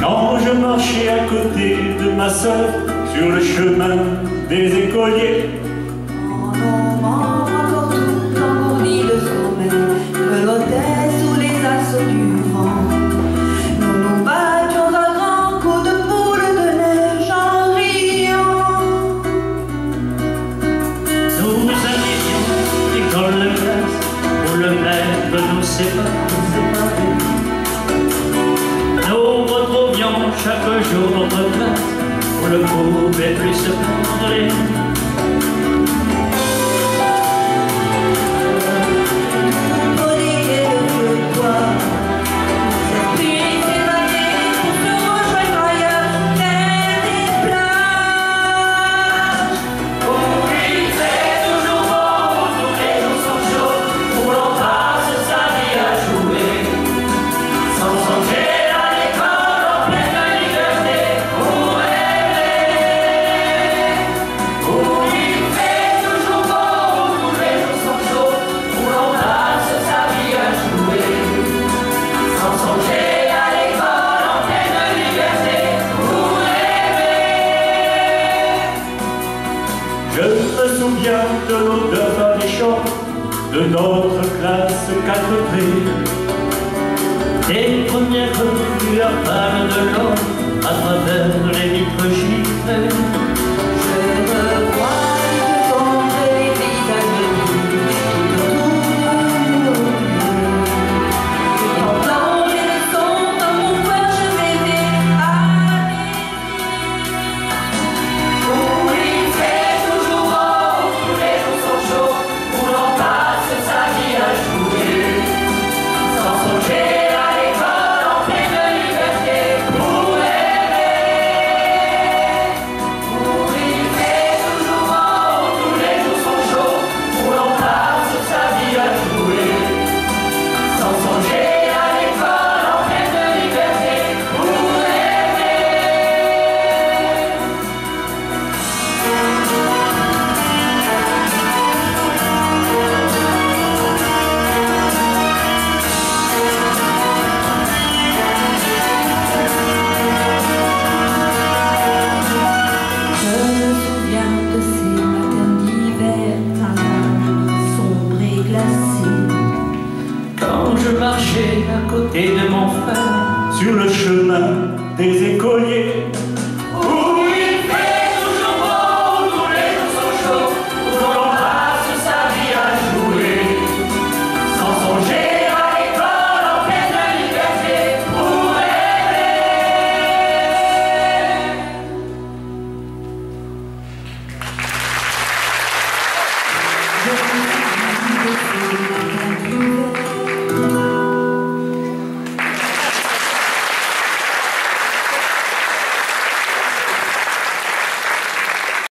Quand je marchais à côté de ma soeur sur le chemin des écoliers. En moment, encore tout engourdi de sommeil, que sous les assauts du vent, nous nous battions à grands coups de poule de neige en rions. Nous nous invitions, l'école de classe, pour le maître de ses mains. Chaque jour notre place, on ne pouvait plus se parler. De l'odeur des de notre classe 4B. Des premières lueurs pâles de l'or à travers les vitres chiffrées. Marcher à côté de mon frère sur le chemin des écoliers. Où il fait toujours beau, où les jours sont chauds, où l'on passe sa vie à jouer. Sans songer à l'école en pleine liberté, pour rêver.